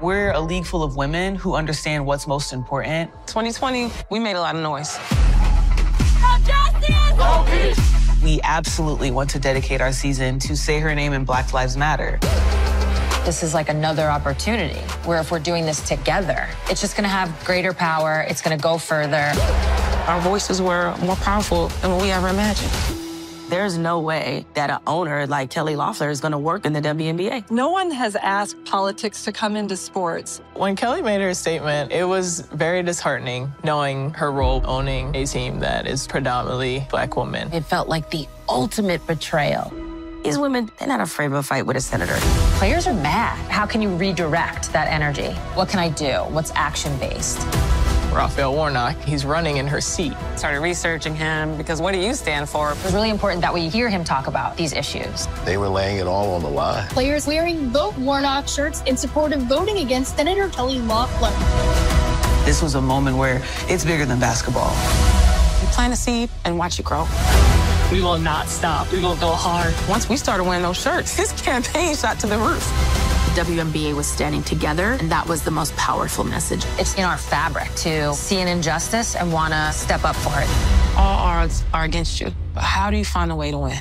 We're a league full of women who understand what's most important. 2020, we made a lot of noise. Justice, go peace. We absolutely want to dedicate our season to say her name in Black Lives Matter. This is like another opportunity where if we're doing this together, it's just gonna have greater power, it's gonna go further. Our voices were more powerful than what we ever imagined. There's no way that an owner like Kelly Loeffler is going to work in the WNBA. No one has asked politics to come into sports. When Kelly made her statement, it was very disheartening knowing her role owning a team that is predominantly black women. It felt like the ultimate betrayal. These women, they're not afraid of a fight with a senator. Players are mad. How can you redirect that energy? What can I do? What's action based? Raphael Warnock, he's running in her seat. Started researching him because what do you stand for? It was really important that we hear him talk about these issues. They were laying it all on the line. Players wearing Vote Warnock shirts in support of voting against Senator Kelly Loeffler. This was a moment where it's bigger than basketball. You plant a seed and watch it grow. We will not stop. We will go hard. Once we started wearing those shirts, his campaign shot to the roof. WNBA was standing together, and that was the most powerful message. It's in our fabric to see an injustice and want to step up for it. All odds are against you, but how do you find a way to win?